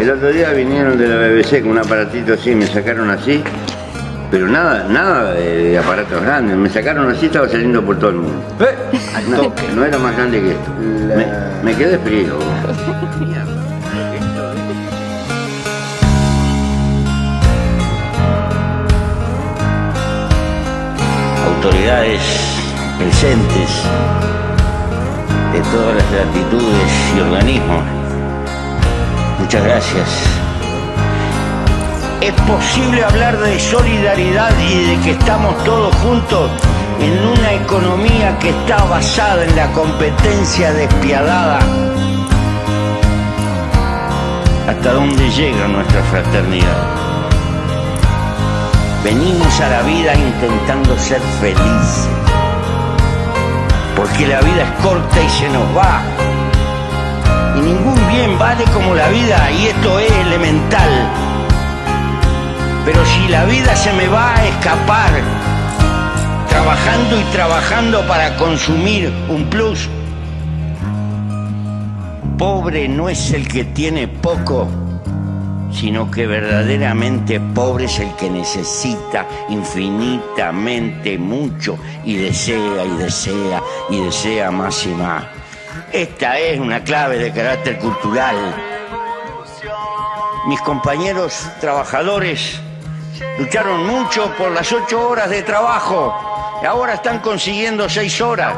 El otro día vinieron de la BBC con un aparatito así, me sacaron así, pero nada, nada de, aparatos grandes, me sacaron así, estaba saliendo por todo el mundo. Eh, No, no era más grande que esto. Me, me quedé frío. Mierda. autoridades presentes de todas las latitudes y organismos. Muchas gracias. ¿Es posible hablar de solidaridad y de que estamos todos juntos en una economía que está basada en la competencia despiadada? ¿Hasta dónde llega nuestra fraternidad? Venimos a la vida intentando ser felices. Porque la vida es corta y se nos va. Ningún bien vale como la vida, y esto es elemental. Pero si la vida se me va a escapar, trabajando y trabajando para consumir un plus, pobre no es el que tiene poco, sino que verdaderamente pobre es el que necesita infinitamente mucho y desea y desea y desea más y más. Esta es una clave de carácter cultural. Mis compañeros trabajadores lucharon mucho por las ocho horas de trabajo y ahora están consiguiendo seis horas.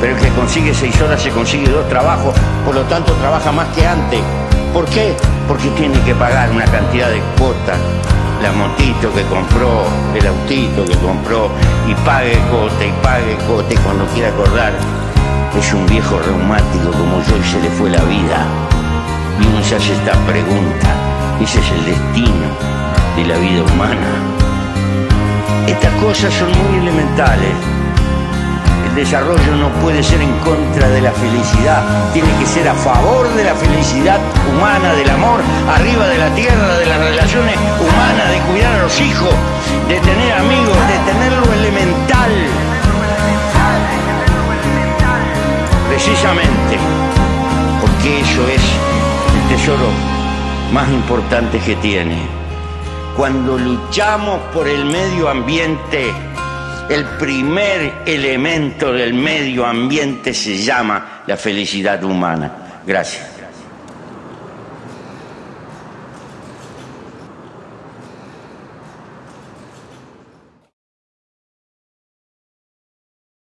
Pero el que consigue seis horas se consigue dos trabajos, por lo tanto trabaja más que antes. ¿Por qué? Porque tiene que pagar una cantidad de cuotas. Que compró, el autito que compró, y pague cuota y pague cuota y cuando quiera acordar, es un viejo reumático como yo y se le fue la vida. Y uno se hace esta pregunta, ese es el destino de la vida humana. Estas cosas son muy elementales. El desarrollo no puede ser en contra de la felicidad, tiene que ser a favor de la felicidad humana, del amor, arriba de la tierra, los hijos, de tener amigos, de tener lo elemental. Precisamente, porque eso es el tesoro más importante que tiene. Cuando luchamos por el medio ambiente, el primer elemento del medio ambiente se llama la felicidad humana. Gracias.